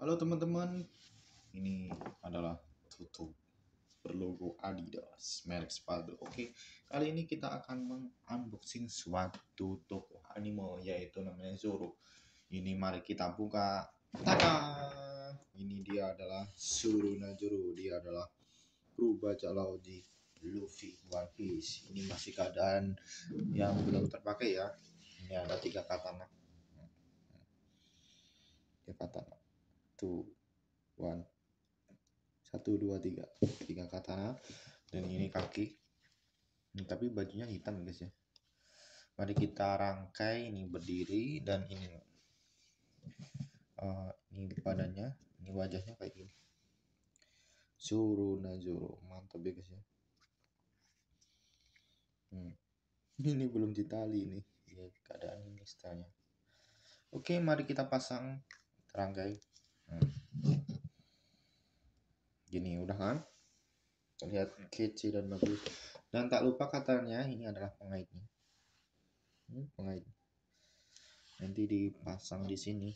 Halo teman-teman, ini adalah tutup berlogo Adidas, merek sepatu. Oke, kali ini kita akan mengunboxing suatu toko anime yaitu namanya Zoro. Ini mari kita buka. Tada! Ini dia adalah Zoro. Dia adalah kru bajak laut di Luffy One Piece. Ini masih keadaan yang belum terpakai ya. Ini ada tiga katana. Tiga katana two one. Satu dua tiga. Tiga katana dan ini kaki. Ini tapi bajunya hitam guys ya. Mari kita rangkai. Ini berdiri dan ini. Uh, ini badannya. Ini wajahnya kayak gini. Zoro Nazoro mantap ya guys ya. Hmm. ini belum ditali nih ya keadaan ini stylenya. Oke mari kita pasang rangkai gini udah kan? Lihat kece dan bagus. Dan tak lupa katanya ini adalah pengaitnya hmm, pengait. Nanti dipasang di sini.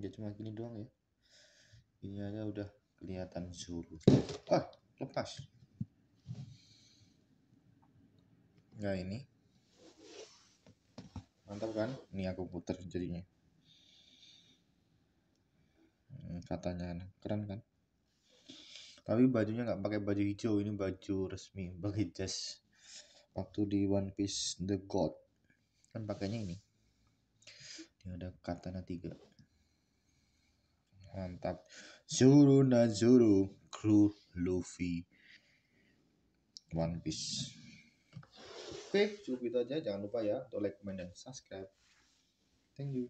Dia cuma gini doang ya. Ini aja udah kelihatan suruh ah lepas. Nah ini mantap kan? Ini aku putar jadinya. Hmm, katanya keren kan? Tapi bajunya nggak pakai baju hijau ini baju resmi bagi jas. Waktu di One Piece The God. Kan pakainya ini. Ini ada katana tiga. Mantap. Zoro Nazoro kru Luffy. One Piece Oke, cukup itu aja. Jangan lupa ya untuk like, comment, dan subscribe. Thank you.